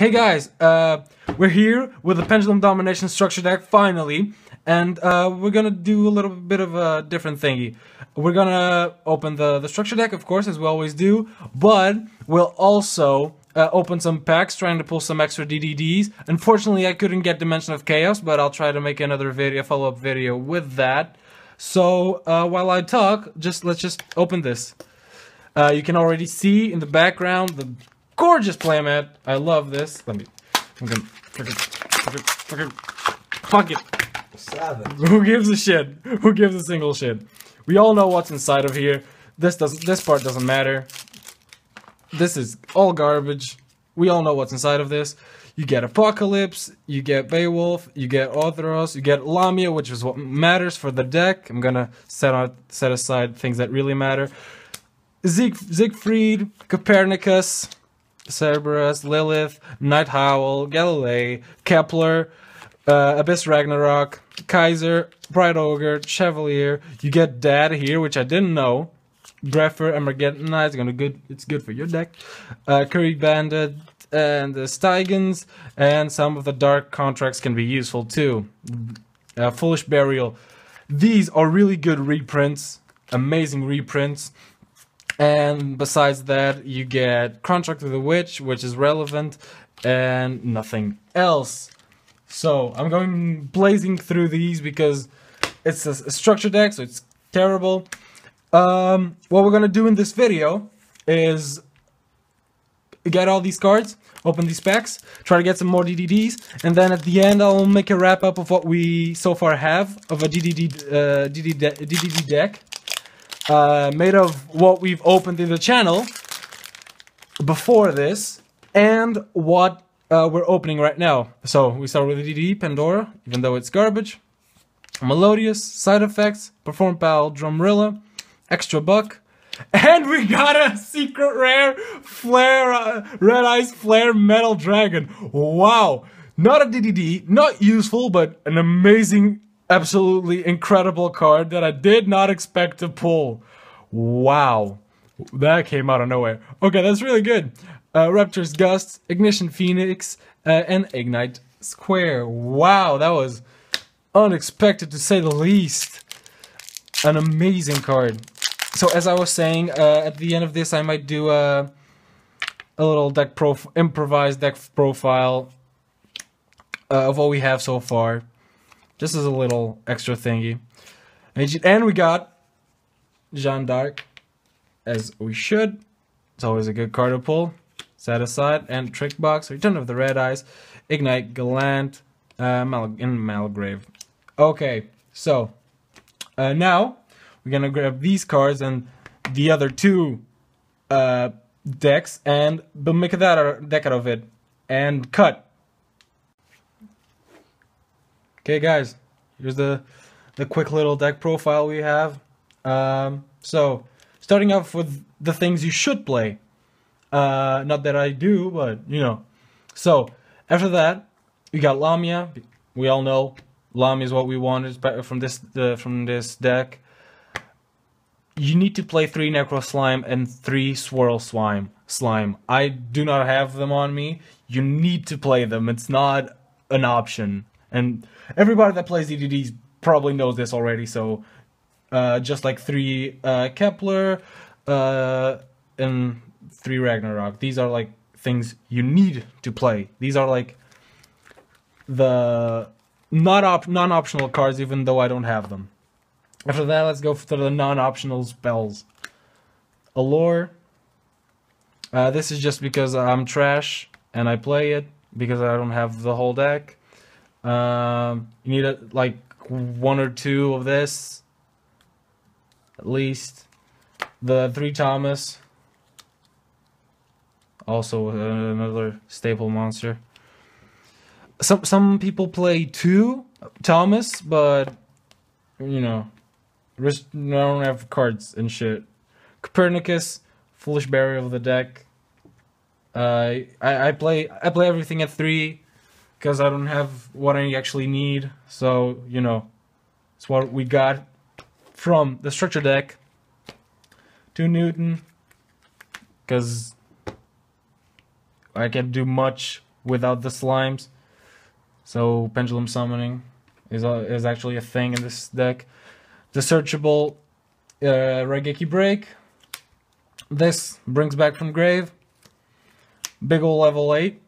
Hey guys, uh, we're here with the Pendulum Domination structure deck finally, and uh, we're gonna do a little bit of a different thingy. We're gonna open the, the structure deck, of course, as we always do, but we'll also uh, open some packs, trying to pull some extra DDDs. Unfortunately, I couldn't get Dimension of Chaos, but I'll try to make another video, follow-up video with that. So uh, while I talk, just let's just open this. Uh, you can already see in the background the gorgeous playmat. I love this. Let me. I'm gonna. Fuck it. Fuck. Fuck it. Savage. Who gives a shit? Who gives a single shit? We all know what's inside of here. This doesn't. This part doesn't matter. This is all garbage. We all know what's inside of this. You get Apocalypse, you get Beowulf, you get Orthros, you get Lamia, which is what matters for the deck. I'm gonna set out set aside things that really matter. Sieg, Siegfried, Copernicus, Cerberus, Lilith, Night Howl, Galilei, Kepler, uh, Abyss Ragnarok, Kaiser, Bright Ogre, Chevalier. You get Dad here, which I didn't know. Grepher, Knight, it's gonna good. It's good for your deck. Uh, Kuribandit and the Stygens, and some of the dark contracts can be useful too. Uh, Foolish Burial. These are really good reprints, amazing reprints. And besides that, you get Contract with the Witch, which is relevant, and nothing else. So I'm going blazing through these because it's a, a structure deck, so it's terrible. Um, what we're gonna do in this video is get all these cards, open these packs, try to get some more DDDs, and then at the end I'll make a wrap up of what we so far have of a DDD, uh, DDD, DDD deck uh, made of what we've opened in the channel before this and what uh, we're opening right now. So we start with DDD, Pandora, even though it's garbage. Melodious, Side Effects, Perform Pal, Drumrilla, Extra Buck, and we got a secret rare Flare, uh, Red Eyes Flare Metal Dragon. Wow! Not a DDD, not useful, but an amazing, absolutely incredible card that I did not expect to pull. Wow. That came out of nowhere. Okay, that's really good. Uh, Raptor's Gust, Ignition Phoenix, uh, and Ignite Square. Wow, that was unexpected to say the least. An amazing card. So as I was saying, uh, at the end of this, I might do a a little deck prof improvised deck profile uh, of what we have so far, just as a little extra thingy. And we got Jeanne d'Arc, as we should. It's always a good card to pull. Set aside and Trick Box, Return of the Red Eyes, Ignite, Gallant, uh, Mal in Malgrave. Okay, so uh, now we're gonna grab these cards and the other two uh, decks and make a deck out of it and cut. Okay, guys, here's the the quick little deck profile we have. Um, so starting off with the things you should play. Uh, not that I do, but you know. So after that, we got Lamia. We all know Lamia is what we wanted from this uh, from this deck. You need to play three Necro Slime and three Swirl Slime. Slime. I do not have them on me. You need to play them. It's not an option. And everybody that plays DDDs probably knows this already. So uh, just like three uh, Kepler uh, and three Ragnarok. These are like things you need to play. These are like the not op- non-optional cards, even though I don't have them. After that, let's go for the non-optional spells. Allure. Uh, this is just because I'm trash and I play it because I don't have the whole deck. Um, you need a, like one or two of this at least. The three Thomas, also another staple monster. Some some people play two Thomas, but you know, I don't have cards and shit. Copernicus, Foolish Burial of the deck. Uh, I I play I play everything at three because I don't have what I actually need. So you know, it's what we got from the structure deck to Newton because I can't do much without the slimes. So pendulum summoning is a, is actually a thing in this deck. The searchable uh, Raigeki break. This brings back from grave. Big ol' level 8.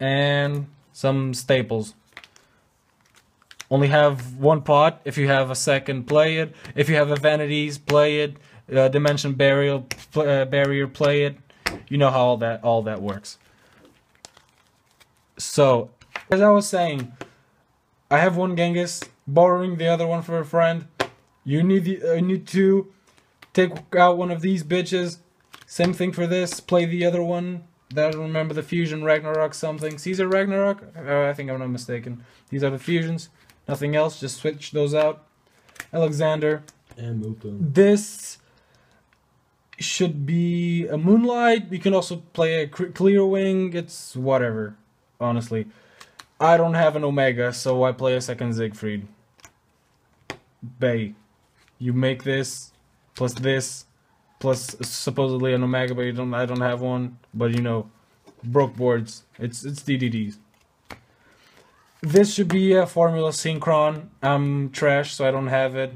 And some staples. Only have one pot. If you have a second, play it. If you have a vanities, play it. Uh, dimension barrier, uh, barrier, play it. You know how all that all that works. So, as I was saying, I have one Genghis, borrowing the other one for a friend. You need the, uh, need to take out one of these bitches. Same thing for this. Play the other one. That remember the fusion Ragnarok something. Caesar Ragnarok? Uh, I think I'm not mistaken. These are the fusions. Nothing else. Just switch those out. Alexander. And Milton. This should be a Moonlight. You can also play a Clear Wing. It's whatever, honestly. I don't have an Omega, so I play a second Siegfried. Bay. You make this, plus this, plus supposedly an Omega, but you don't. I don't have one. But you know, broke boards. It's it's DDDs. This should be a Formula Synchron. I'm trash, so I don't have it.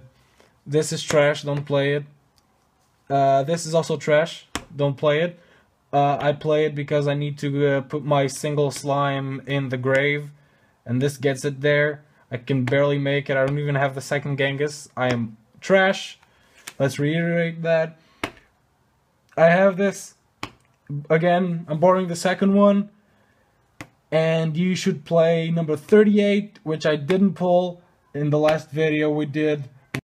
This is trash. Don't play it. Uh, this is also trash. Don't play it. Uh, I play it because I need to uh, put my single slime in the grave, and this gets it there. I can barely make it. I don't even have the second Genghis. I am trash. Let's reiterate that. I have this. Again, I'm borrowing the second one. And you should play number 38, which I didn't pull in the last video we did.